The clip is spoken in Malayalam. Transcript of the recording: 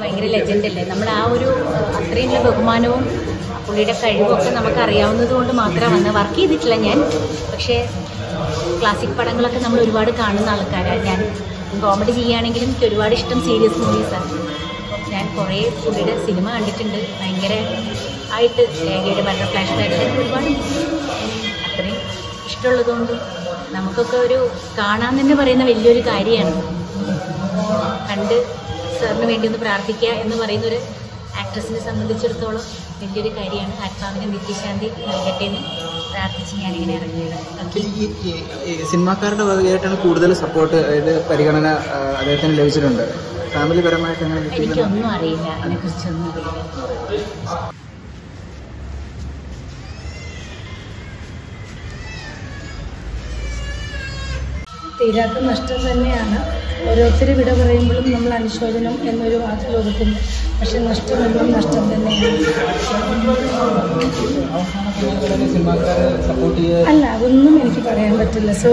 ഭയങ്കര ലെജൻഡ് അല്ലേ? നമ്മൾ ആ ഒരു അത്രയും ബഹുമാനവും പുള്ളിയുടെ കഴിവൊക്കെ നമുക്ക് അറിയാവുന്നത് കൊണ്ട് മാത്രം വർക്ക് ചെയ്തിട്ടില്ല ഞാൻ. പക്ഷേ ക്ലാസിക് പടങ്ങളൊക്കെ നമ്മൾ ഒരുപാട് കാണുന്ന ആൾക്കാരാണ് ഞാൻ കോമഡി ചെയ്യുകയാണെങ്കിലും എനിക്ക് ഒരുപാട് ഇഷ്ടം സീരിയസ് മൂവീസാണ് ഞാൻ കുറേ പുള്ളിയുടെ സിനിമ കണ്ടിട്ടുണ്ട്. ഭയങ്കര ആയിട്ട് ലേഖയുടെ ഭരണ ഫ്ലാഷ് ബാക്ക് ഒരുപാട് അത്രയും ഇഷ്ടമുള്ളതുകൊണ്ട് നമുക്കൊക്കെ ഒരു കാണാൻ തന്നെ പറയുന്ന വലിയൊരു കാര്യമാണ്. കണ്ട് സാറിന് വേണ്ടി ഒന്ന് പ്രാർത്ഥിക്കുക എന്ന് പറയുന്ന ഒരു ആക്ട്രസിനെ സംബന്ധിച്ചിടത്തോളം വലിയൊരു കാര്യമാണ്. ആത്മാവിന് നിത്യശാന്തി നൽകട്ടെ എന്ന് പ്രാർത്ഥിച്ച് ഞാനിങ്ങനെ ഇറങ്ങിയത്. സിനിമാക്കാരുടെ വകയായിട്ടാണ് കൂടുതൽ സപ്പോർട്ട് അതായത് പരിഗണന അദ്ദേഹത്തിന് ലഭിച്ചിട്ടുണ്ട്. ഫാമിലി പരമായിട്ട് എനിക്കൊന്നും അറിയില്ല. അതിനെക്കുറിച്ചൊന്നും അറിയില്ല. തീരാത്ത നഷ്ടം തന്നെയാണ് ഓരോരുത്തർ വിട പറയുമ്പോഴും നമ്മൾ അനുശോചനം എന്നൊരു വാക്ക് കൊടുക്കുന്നു. പക്ഷെ നഷ്ടം എന്നും നഷ്ടം തന്നെയാണ്. അല്ല അതൊന്നും എനിക്ക് പറയാൻ പറ്റില്ല. സോ